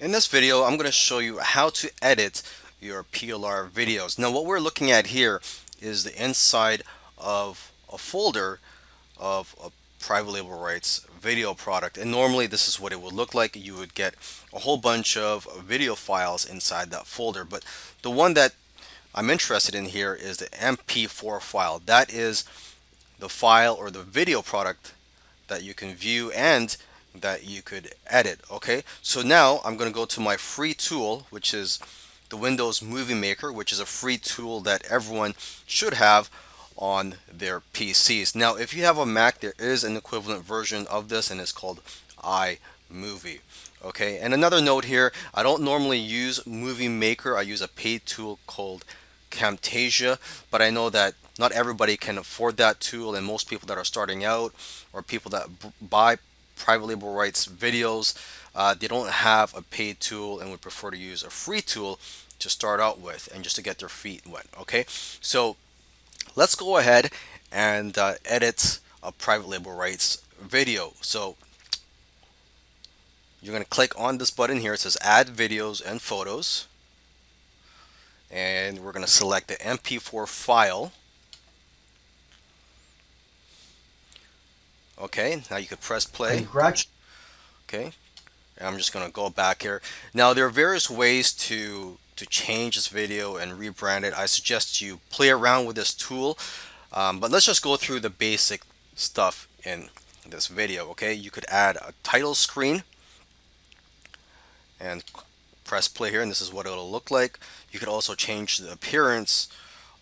In this video, I'm going to show you how to edit your PLR videos. Now what we're looking at here is the inside of a folder of a private label rights video product. And normally this is what it would look like. You would get a whole bunch of video files inside that folder. But the one that I'm interested in here is the mp4 file. That is the file or the video product that you can view and that you could edit okay? So now I'm gonna go to my free tool which is the Windows Movie Maker which is a free tool that everyone should have on their PCs now if you have a Mac there is an equivalent version of this and it's called iMovie okay? And another note here I don't normally use Movie Maker. I use a paid tool called Camtasia but I know that not everybody can afford that tool and most people that are starting out or people that buy private label rights videos. Uh, they don't have a paid tool and would prefer to use a free tool to start out with and just to get their feet wet. Okay, so let's go ahead and uh, edit a private label rights video. So you're going to click on this button here. It says add videos and photos. And we're going to select the MP4 file. Okay, now you could press play. Congrats. Okay, and I'm just going to go back here. Now there are various ways to to change this video and rebrand it. I suggest you play around with this tool, um, but let's just go through the basic stuff in this video. Okay, you could add a title screen and press play here, and this is what it'll look like. You could also change the appearance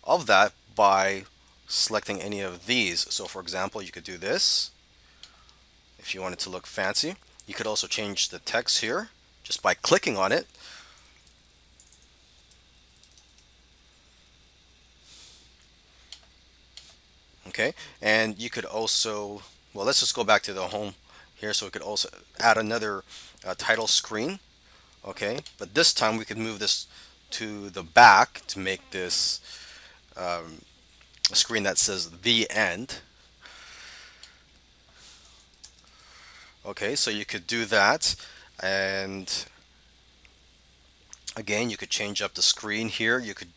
of that by selecting any of these. So for example, you could do this if you want it to look fancy. You could also change the text here just by clicking on it. Okay, and you could also, well, let's just go back to the home here so we could also add another uh, title screen. Okay, but this time we could move this to the back to make this um, a screen that says the end. Okay, so you could do that and again you could change up the screen here. You could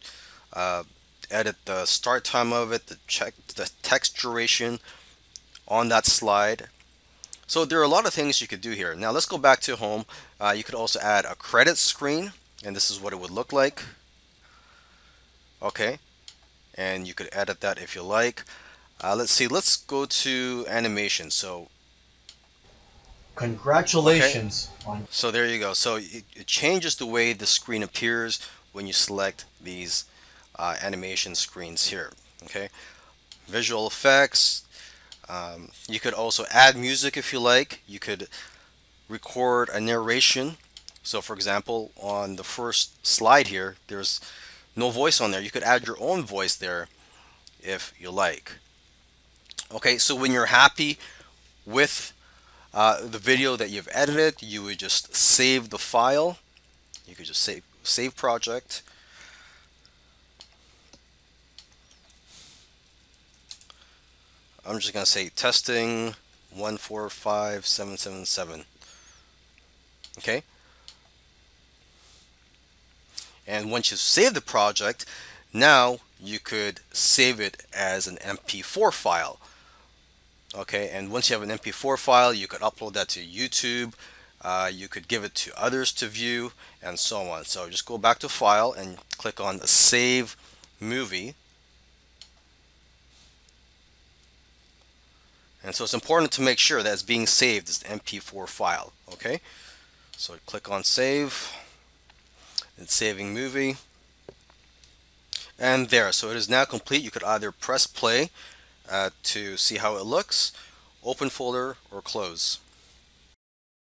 uh, edit the start time of it, the check the text duration on that slide. So there are a lot of things you could do here. Now let's go back to home. Uh, you could also add a credit screen and this is what it would look like. Okay, and you could edit that if you like. Uh, let's see, let's go to animation. So Congratulations. Okay. So there you go. So it, it, changes the way the screen appears when you select these uh, animation screens here. Okay, visual effects. Um, you could also add music if you like. You could record a narration. So for example, on the first slide here, there's no voice on there. You could add your own voice there if you like. Okay, so when you're happy with uh, the video that you've edited, you would just save the file. You could just save save project. I'm just gonna say testing 145777. Okay. And once you save the project, now you could save it as an MP4 file okay and once you have an mp4 file you could upload that to YouTube uh, you could give it to others to view and so on. So just go back to file and click on save movie. And so it's important to make sure that it's being saved as an mp4 file okay? So click on save. It's saving movie. And there so it is now complete. You could either press play uh, to see how it looks, open folder, or close.